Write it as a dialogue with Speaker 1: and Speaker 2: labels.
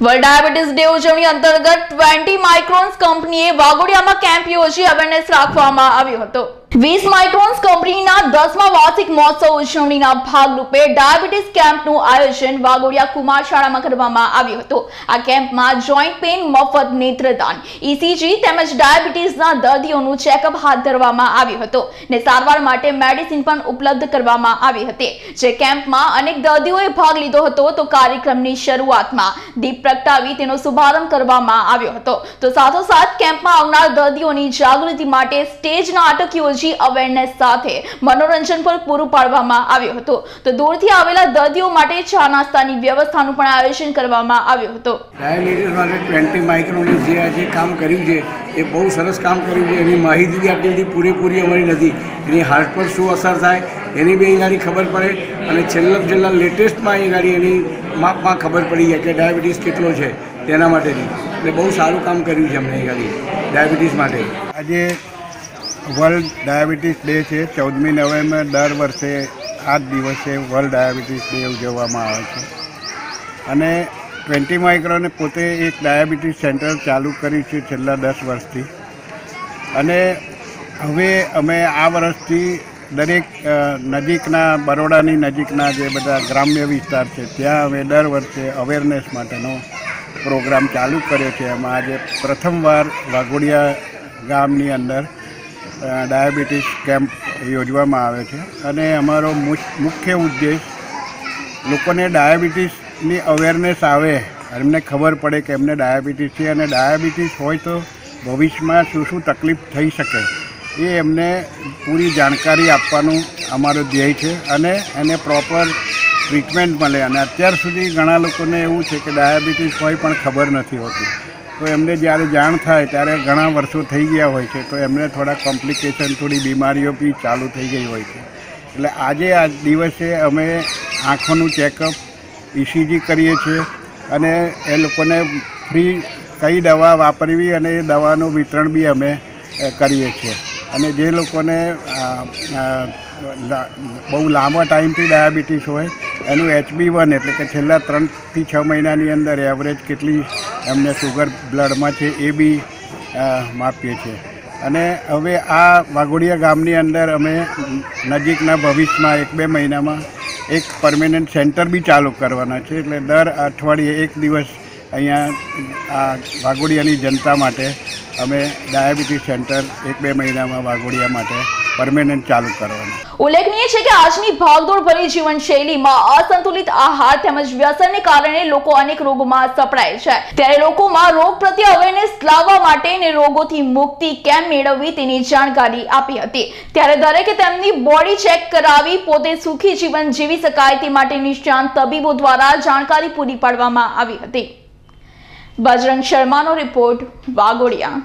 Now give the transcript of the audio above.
Speaker 1: World diabetes day ઉજવણી અંતર્ગત twenty માઇક્રોન્સ કંપનીએ વાઘોડિયામાં કેમ્પ યોજી અવેરનેસ રાખવામાં આવ્યો હતો. વીસ માઇક્રોન્સ કંપનીના દસમા વાર્ષિક મહોત્સવ ઉજવણીના ભાગરૂપે ડાયાબિટીસ કેમ્પનું આયોજન વાઘોડિયા કુમાર શાળામાં કરવામાં આવ્યું હતું. આ કેમ્પમાં જોઈન્ટ પેઇન મફત નેત્રદાન ઇસીજી તેમજ ડાયાબિટીસના દર્દીઓનું ચેકઅપ હાથ ધરવામાં આવ્યું હતું ને સારવાર માટે મેડિસિન પણ ઉપલબ્ધ કરવામાં આવી હતી. જે કેમ્પમાં અનેક દર્દીઓએ ભાગ લીધો હતો તો કાર્યક્રમની શરૂઆતમાં દીપ પ્રગટાવી તેનો શુભારંભ કરવામાં આવ્યો હતો. તો સાથોસાથ કેમ્પમાં આવનાર દર્દીઓની જાગૃતિ માટે સ્ટેજ નાટક યોજી અવેરનેસ સાથે મનોરંજન પણ પૂરું પાડવામાં આવ્યું હતું. તો દૂરથી આવેલા દર્દીઓ માટે ચા નાસ્તાની વ્યવસ્થાનું પણ આયોજન કરવામાં આવ્યું હતું.
Speaker 2: ડાયાબિટીસ જે આજે કામ કર્યું છે, એ બહુ સરસ કામ કર્યું છે. એની માહિતી બધી પૂરેપૂરી અમારી નથી. એની હાર્ટ પર શું અસર થાય એની બી અહીં ગાડી ખબર પડે અને છેલ્લા છેલ્લા લેટેસ્ટમાં અહીં ગાડી એની માપમાં ખબર પડી જાય કે ડાયાબિટીસ કેટલો છે તેના માટેની. એટલે બહુ સારું કામ કર્યું છે અમને અહીં ગાડી ડાયાબિટીસ માટે.
Speaker 3: આજે વર્લ્ડ ડાયાબિટીસ ડે છે, ચૌદમી નવેમ્બર દર વર્ષે આ દિવસે વર્લ્ડ ડાયાબિટીસ ડે ઉજવવામાં આવે છે. અને ટ્વેન્ટી માઇક્રોને પોતે એક ડાયાબિટીસ સેન્ટર ચાલુ કર્યું છે છેલ્લા દસ વર્ષથી. અને હવે અમે આ વર્ષથી દરેક નજીકના બરોડાની નજીકના જે બધા ગ્રામ્ય વિસ્તાર છે, ત્યાં અમે દર વર્ષે અવેરનેસ માટેનો પ્રોગ્રામ ચાલુ કર્યો છે. એમાં આજે પ્રથમવાર વાઘોડિયા ગામની અંદર ડાયાબિટીસ કેમ્પ યોજવામાં આવે છે. અને અમારો મુખ- મુખ્ય ઉદ્દેશ લોકોને ડાયાબિટીસની અવેરનેસ આવે. એમને ખબર પડે કે એમને ડાયાબિટીસ છે. અને ડાયાબિટીસ હોય તો ભવિષ્યમાં શું શું તકલીફ થઈ શકે. એ એમને પૂરી જાણકારી આપવાનું અમારો ધ્યેય છે અને એને પ્રોપર ટ્રીટમેન્ટ મળે. અને અત્યાર સુધી ઘણા લોકોને એવું છે કે ડાયાબિટીસ હોય પણ ખબર નથી હોતી. તો એમને જ્યારે જાણ થાય, ત્યારે ઘણા વર્ષો થઈ ગયા હોય છે, તો એમને થોડા કોમ્પ્લિકેશન થોડી બીમારીઓ બી ચાલુ થઈ ગઈ હોય છે. એટલે આજે આ દિવસે અમે આંખોનું ચેકઅપ ઇસીજી કરીએ છીએ અને એ લોકોને ફ્રી કઈ દવા વાપરવી અને એ દવાનું વિતરણ બી અમે કરીએ છીએ. અને જે લોકોને બહુ લાંબા ટાઈમથી ડાયાબિટીસ હોય, એનું એચબી વન એટલે કે છેલ્લા ત્રણથી છ મહિનાની અંદર એવરેજ કેટલી એમને સુગર બ્લડમાં છે એ બી માપીએ છીએ. અને હવે આ વાઘોડિયા ગામની અંદર અમે નજીકના ભવિષ્યમાં એક બે મહિનામાં એક પરમેનન્ટ સેન્ટર બી ચાલુ કરવાના છે, એટલે દર અઠવાડિયે એક દિવસ અહીંયા આ વાઘોડિયાની જનતા માટે અમે ડાયાબિટીસ સેન્ટર એક બે મહિનામાં વાઘોડિયા માટે પરમેનન્ટ ચાલુ કરવાનું.
Speaker 1: ઉલ્લેખનીય છે કે આજની ભાગદોડ ભરી જીવનશૈલીમાં અસંતુલિત આહાર તેમજ વ્યસનને કારણે લોકો અનેક રોગોમાં સપડાય છે. ત્યારે લોકોમાં રોગ પ્રત્યે અવેરનેસ લાવવા માટે ને રોગોથી મુક્તિ કેમ મેળવવી તેની જાણકારી આપી હતી. ત્યારે દરેકે તેમની બોડી ચેક કરાવી પોતે સુખી જીવન જીવી શકાય તે માટે નિષ્ણાંત તબીબો દ્વારા જાણકારી પૂરી પાડવામાં આવી હતી. બજરંગ શર્માનો રિપોર્ટ વાગોડિયા.